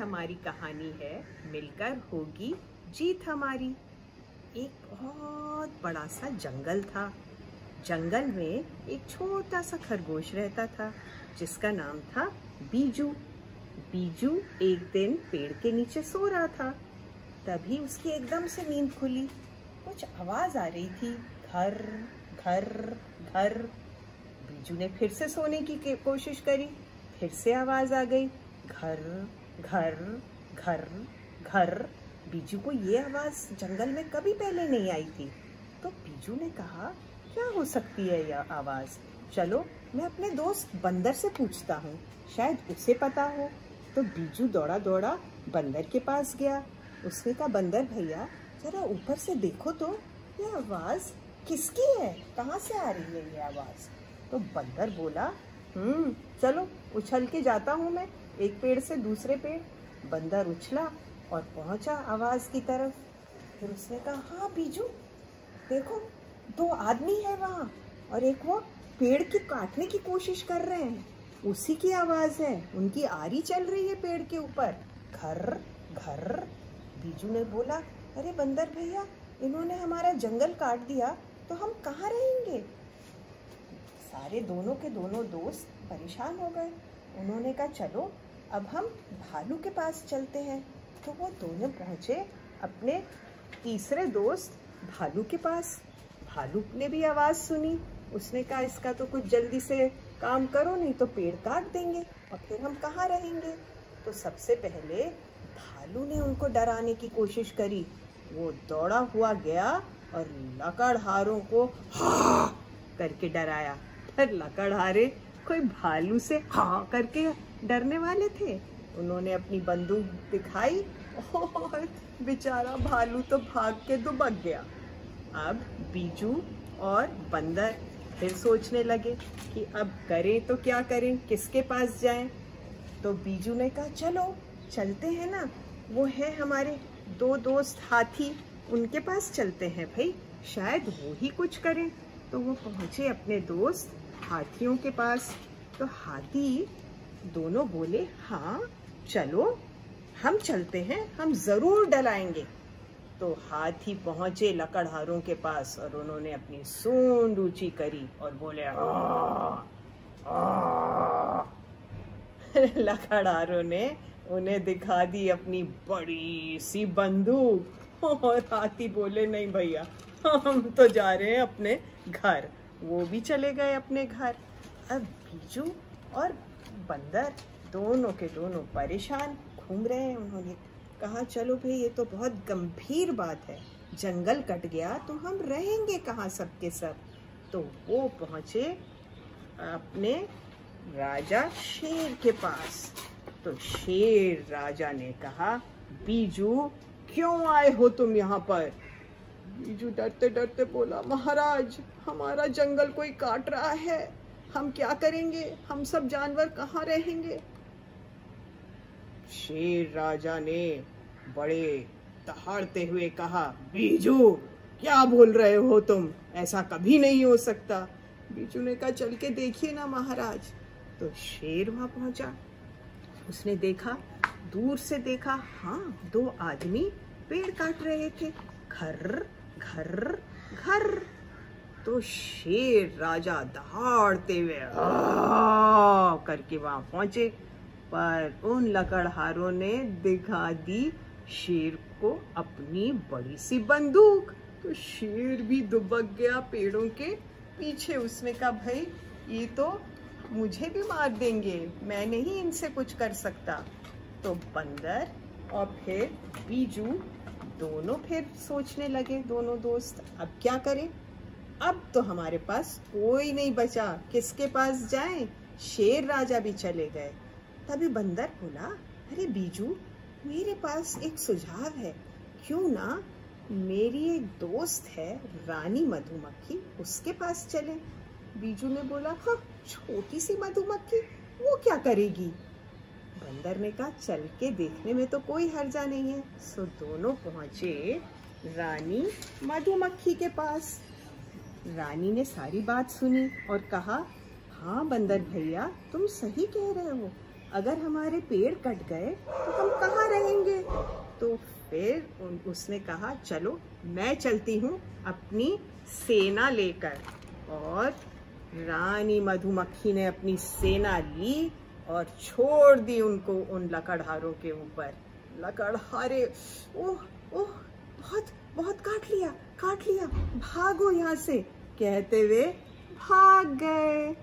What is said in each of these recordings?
हमारी कहानी है, मिलकर होगी जीत हमारी। एक बहुत बड़ा सा जंगल था। जंगल में एक छोटा सा खरगोश रहता था, जिसका नाम था बीजू। बीजू एक दिन पेड़ के नीचे सो रहा था। तभी उसकी एकदम से नींद खुली। कुछ आवाज़ आ रही थी, घर घर घर। बीजू ने फिर से सोने की कोशिश करी, फिर से आवाज़ आ गई, घर। घर घर घर। बीजू को ये आवाज़ जंगल में कभी पहले नहीं आई थी। तो बीजू ने कहा, क्या हो सकती है यह आवाज़? चलो, मैं अपने दोस्त बंदर से पूछता हूँ। शायद उसे पता हो। तो बीजू दौड़ा दौड़ा बंदर के पास गया। उसने कहा, बंदर भैया, जरा ऊपर से देखो तो ये आवाज़ किसकी है? कहाँ से आ रही है ये आवाज़? तो बंदर बोला हम्म चलो, उछल के जाता हूँ मैं। एक पेड़ से दूसरे पेड़ बंदर उछला और पहुँचा आवाज़ की तरफ़। फिर उसने कहा हाँ बीजू, देखो, दो आदमी है वहाँ और एक वो पेड़ की काटने की कोशिश कर रहे हैं। उसी की आवाज़ है, उनकी आरी चल रही है पेड़ के ऊपर। घर घर। बीजू ने बोला, अरे बंदर भैया, इन्होंने हमारा जंगल काट दिया तो हम कहाँ रहेंगे? सारे दोनों के दोनों दोस्त परेशान हो गए। उन्होंने कहा, चलो अब हम भालू के पास चलते हैं। तो वो दोनों पहुँचे अपने तीसरे दोस्त भालू के पास। भालू ने भी आवाज़ सुनी। उसने कहा, इसका तो कुछ जल्दी से काम करो, नहीं तो पेड़ काट देंगे और फिर हम कहाँ रहेंगे? तो सबसे पहले भालू ने उनको डराने की कोशिश करी। वो दौड़ा हुआ गया और लकड़हारों को हा करके डराया। फिर लकड़हारे कोई भालू से हाँ करके डरने वाले थे? उन्होंने अपनी बंदूक दिखाई और बेचारा भालू तो भाग के दुबक गया। अब बीजू और बंदर फिर सोचने लगे कि अब करें तो क्या करें, किसके पास जाएँ? तो बीजू ने कहा, चलो, चलते हैं ना। वो है हमारे दो दोस्त हाथी, उनके पास चलते हैं भाई। शायद वो ही कुछ करें। तो वो पहुँचे अपने दोस्त हाथियों के पास। तो हाथी दोनों बोले हाँ चलो, हम चलते हैं, हम ज़रूर डलाएँगे। तो हाथी पहुँचे लकड़हारों के पास और उन्होंने अपनी सूंड ऊँची करी और बोले लकड़हारों ने उन्हें दिखा दी अपनी बड़ी सी बंदूक और हाथी बोले, नहीं भैया, हम तो जा रहे हैं अपने घर, वो भी चले गए अपने घर। अब बीजू और बंदर दोनों के दोनों परेशान घूम रहे हैं उन्होंने। कहा, चलो भाई, ये तो बहुत गंभीर बात है। जंगल कट गया तो हम रहेंगे कहाँ सबके सब? तो वो पहुँचे अपने राजा शेर के पास। तो शेर राजा ने कहा, बीजू, क्यों आए हो तुम यहाँ पर? बीजू डरते डरते बोला, महाराज, हमारा जंगल कोई काट रहा है। हम क्या करेंगे? हम सब जानवर कहाँ रहेंगे? शेर राजा ने बड़े दहाड़ते हुए कहा, बीजू, क्या बोल रहे हो तुम? ऐसा कभी नहीं हो सकता। बीजू ने कहा, चल के देखिए ना महाराज। तो शेर वहाँ पहुँचा। उसने देखा, दूर से देखा हाँ दो आदमी पेड़ काट रहे थे। घर घर घर। तो शेर राजा दहाड़ते हुए करके वहाँ पहुँचे। पर उन लकड़हारों ने दिखा दी शेर को अपनी बड़ी सी बंदूक। तो शेर भी दुबक गया पेड़ों के पीछे। उसने कहा, भाई, ये तो मुझे भी मार देंगे। मैं नहीं इनसे कुछ कर सकता। तो बंदर और फिर बीजू दोनों फिर सोचने लगे, दोनों दोस्त, अब क्या करें? अब तो हमारे पास कोई नहीं बचा। किसके पास जाएँ? शेर राजा भी चले गए। तभी बंदर बोला, अरे बीजू, मेरे पास एक सुझाव है। क्यों ना मेरी एक दोस्त है, रानी मधुमक्खी, उसके पास चले? बीजू ने बोला हाँ छोटी सी मधुमक्खी, वो क्या करेगी? बंदर ने कहा, चल के देखने में तो कोई हर्जा नहीं है। सो दोनों पहुँचे रानी मधुमक्खी के पास। रानी ने सारी बात सुनी और कहा हाँ बंदर भैया, तुम सही कह रहे हो। अगर हमारे पेड़ कट गए तो हम कहाँ रहेंगे? तो फिर उसने कहा, चलो, मैं चलती हूँ अपनी सेना लेकर। और रानी मधुमक्खी ने अपनी सेना ली और छोड़ दी उनको उन लकड़हारों के ऊपर। लकड़हारे, ओह ओह। बहुत बहुत काट लिया काट लिया। भागो यहाँ से। कहते हुए भाग गए।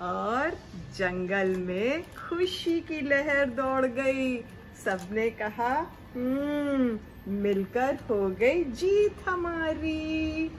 और जंगल में खुशी की लहर दौड़ गई। सबने कहा हम्म मिलकर हो गई जीत हमारी।